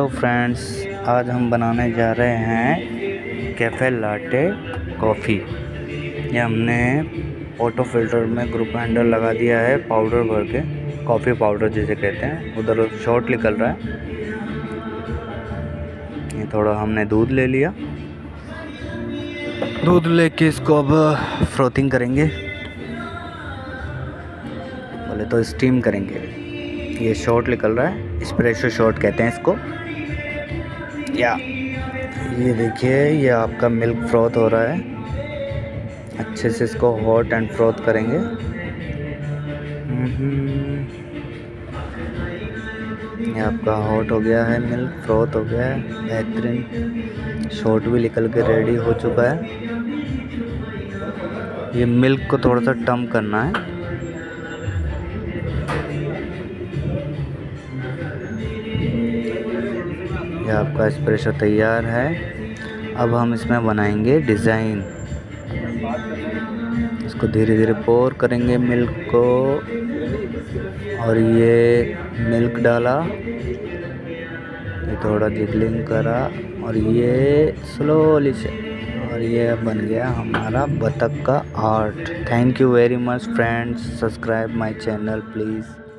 तो फ्रेंड्स, आज हम बनाने जा रहे हैं कैफ़े लाटे कॉफ़ी। ये हमने ऑटो फ़िल्टर में ग्रुप हैंडल लगा दिया है पाउडर भर के, कॉफ़ी पाउडर जिसे कहते हैं। उधर शॉर्ट निकल रहा है। ये थोड़ा हमने दूध ले लिया। दूध लेके इसको अब फ्रोथिंग करेंगे। बोले तो स्टीम करेंगे। ये शॉर्ट निकल रहा है। स्प्रेशो शॉर्ट कहते हैं इसको। या ये देखिए, ये आपका मिल्क फ्रॉथ हो रहा है। अच्छे से इसको हॉट एंड फ्रोथ करेंगे। ये आपका हॉट हो गया है मिल्क फ्रोथ हो गया है, बेहतरीन। शॉट भी निकल के रेडी हो चुका है। ये मिल्क को थोड़ा सा टम करना है। ये आपका स्प्रेशो तैयार है। अब हम इसमें बनाएँगे डिज़ाइन। इसको धीरे धीरे पोर करेंगे मिल्क को। और ये मिल्क डाला। ये थोड़ा जिगलिंग करा। और ये स्लोली से। और ये बन गया हमारा बतख का art thank you very much friends subscribe my channel please